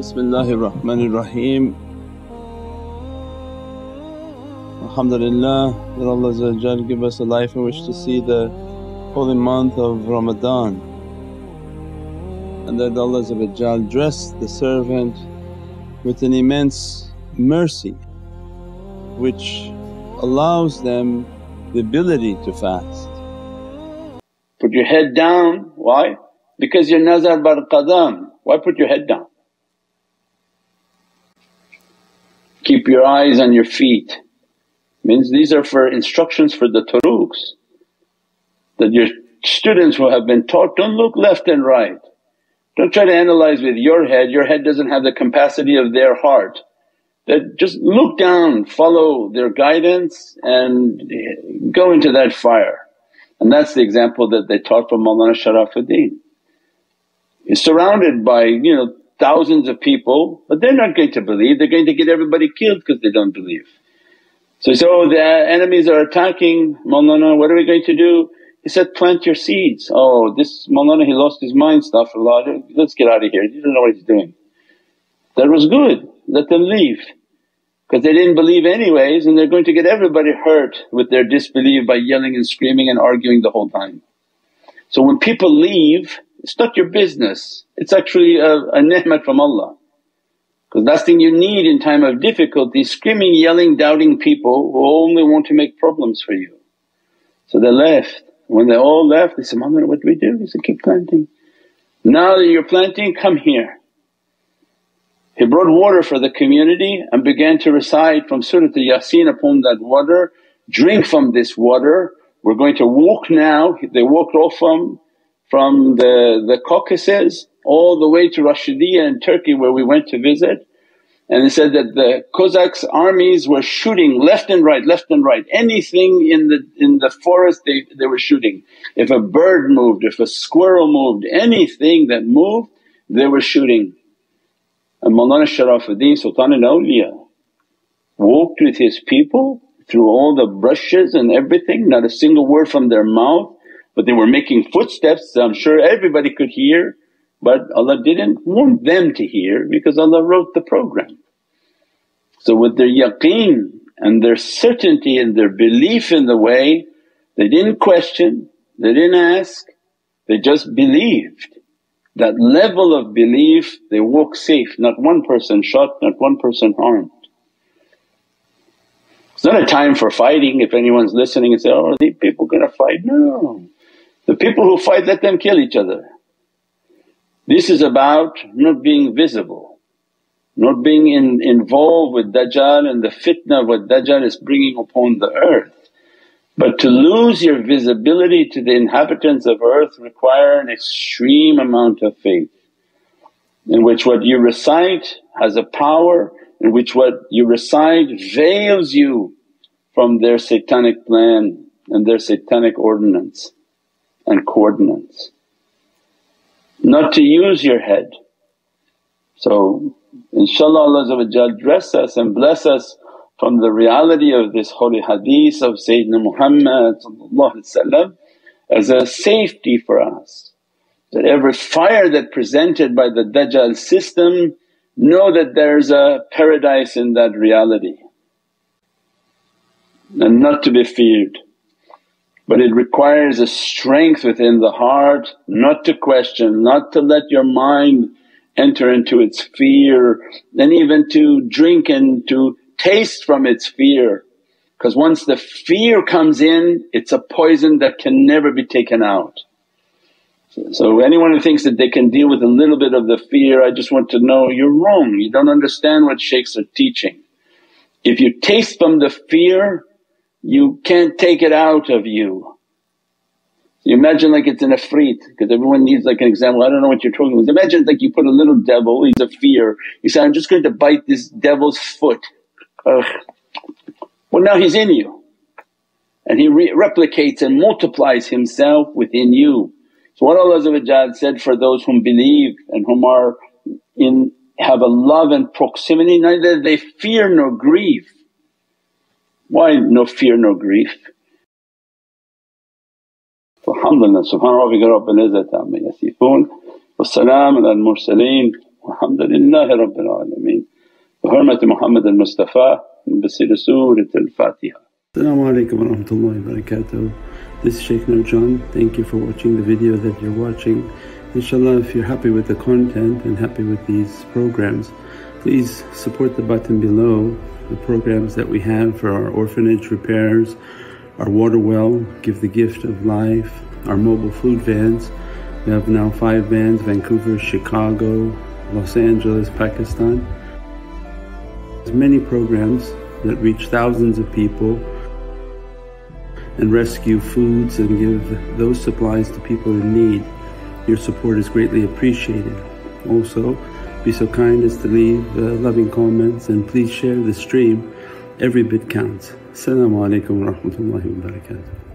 Bismillahir Rahmanir Rahim. Alhamdulillah that Allah give us a life in which to see the holy month of Ramadan and that Allah dressed the servant with an immense mercy which allows them the ability to fast. Put your head down, why? Because you're nazar bar qadam, why put your head down? Keep your eyes on your feet, means these are for instructions for the turuqs that your students will have been taught, don't look left and right. Don't try to analyze with your head, your head doesn't have the capacity of their heart. That just look down, follow their guidance and go into that fire. And that's the example that they taught from Mawlana Sharafuddin. He's surrounded by you know thousands of people but they're not going to believe, they're going to get everybody killed because they don't believe. So oh the enemies are attacking Mawlana, what are we going to do? He said, plant your seeds. Oh this Mawlana he lost his mind astaghfirullah, let's get out of here, he doesn't know what he's doing. That was good, let them leave because they didn't believe anyways and they're going to get everybody hurt with their disbelief by yelling and screaming and arguing the whole time. So when people leave it's not your business, it's actually a, a ni'mat from Allah. Because last thing you need in time of difficulty screaming, yelling, doubting people who only want to make problems for you. So they left. When they all left they said, Muhammad what do we do? He said, keep planting. Now that you're planting come here. He brought water for the community and began to recite from Surah Yasin upon that water, drink from this water, we're going to walk now. They walked off from from the, the Caucasus all the way to Rashidiyah in Turkey where we went to visit and they said that the Cossacks armies were shooting left and right, left and right, anything in the in the forest they, they were shooting. If a bird moved, if a squirrel moved, anything that moved they were shooting. And Mawlana Sharafuddin Sultan al-Awliya walked with his people through all the brushes and everything, not a single word from their mouth but they were making footsteps I'm sure everybody could hear but Allah didn't want them to hear because Allah wrote the program. So with their yaqeen and their certainty and their belief in the way they didn't question, they didn't ask, they just believed. That level of belief they walk safe, not one person shot, not one person harmed. It's not a time for fighting if anyone's listening and say, oh are these people gonna fight? No, the people who fight let them kill each other. This is about not being visible, not being in, involved with Dajjal and the fitna what Dajjal is bringing upon the earth. But to lose your visibility to the inhabitants of earth require an extreme amount of faith in which what you recite has a power, in which what you recite veils you from their satanic plan and their satanic ordinance and coordinates. Not to use your head. So inshaAllah Allah dress us and bless us from the reality of this holy hadith of Sayyidina Muhammad as a safety for us. That every fire that presented by the Dajjal system know that there's a paradise in that reality and not to be feared. But it requires a strength within the heart not to question, not to let your mind enter into its fear and even to drink and to taste from its fear. Because once the fear comes in it's a poison that can never be taken out. So anyone who thinks that they can deal with a little bit of the fear, I just want to know you're wrong, you don't understand what shaykhs are teaching. If you taste from the fear you can't take it out of you. You imagine like it's an afreet because everyone needs like an example, I don't know what you're talking about. Imagine like you put a little devil, he's a fear, you say, I'm just going to bite this devil's foot. Ugh. Well now he's in you and he re- replicates and multiplies himself within you. So what Allah said for those whom believe and whom are in have a love and proximity neither they fear nor grieve why no fear, no grief? Alhamdulillah, subhana rabbika rabbil izzati amma yasifoon wa salaamun al mursaleen walhamdulillahi rabbil alameen. Bi hurmati Muhammad al Mustafa bi siri Surat al Fatiha. Assalamu alaikum wa rahmatullahi wa barakatuh. This is Shaykh Nurjan. Thank you for watching the video that you're watching. Inshallah, if you're happy with the content and happy with these programs, please support the button below the programs that we have for our orphanage repairs, our water well, Give the Gift of Life, our mobile food vans. We have now five vans Vancouver, Chicago, Los Angeles, Pakistan. There's many programs that reach thousands of people and rescue foods and give those supplies to people in need. Your support is greatly appreciated. Also, be so kind as to leave uh, loving comments and please share the stream. Every bit counts. Assalamu alaikum wa barakatuh.